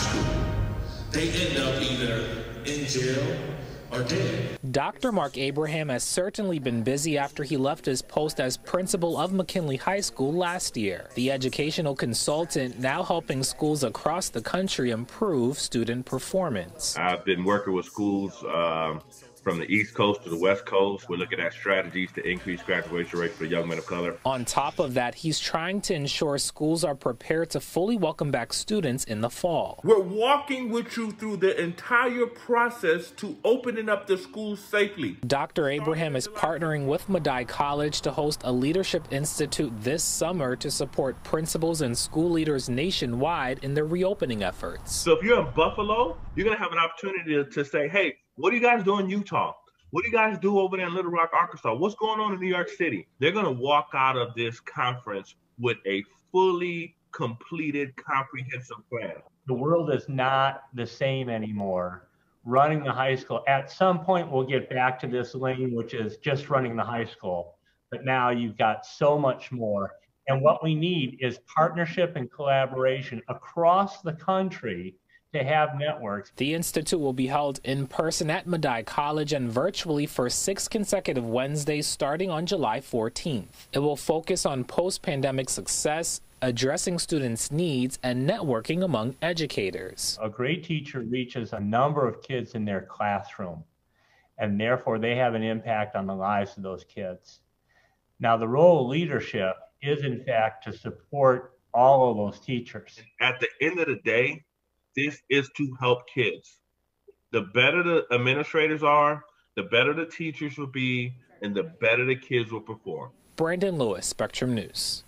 school, they end up either in jail or dead. Dr. Marck Abraham has certainly been busy after he left his post as principal of McKinley High School last year. The educational consultant now helping schools across the country improve student performance. I've been working with schools um, from the East Coast to the West Coast. We're looking at strategies to increase graduation rates for young men of color. On top of that, he's trying to ensure schools are prepared to fully welcome back students in the fall. We're walking with you through the entire process to opening up the schools safely. Dr. Abraham is partnering with Medaille College to host a leadership institute this summer to support principals and school leaders nationwide in their reopening efforts. So if you're in Buffalo, you're going to have an opportunity to, to say, hey, what do you guys do in Utah? What do you guys do over there in Little Rock, Arkansas? What's going on in New York City? They're going to walk out of this conference with a fully completed, comprehensive plan. The world is not the same anymore. Running the high school, at some point, we'll get back to this lane, which is just running the high school. But now you've got so much more. And what we need is partnership and collaboration across the country to have networks. The Institute will be held in person at Medaille College and virtually for six consecutive Wednesdays starting on July 14th. It will focus on post pandemic success, addressing students' needs, and networking among educators. A great teacher reaches a number of kids in their classroom, and therefore they have an impact on the lives of those kids. Now, the role of leadership is, in fact, to support all of those teachers. At the end of the day, this is to help kids. The better the administrators are, the better the teachers will be, and the better the kids will perform. Brandon Lewis, Spectrum News.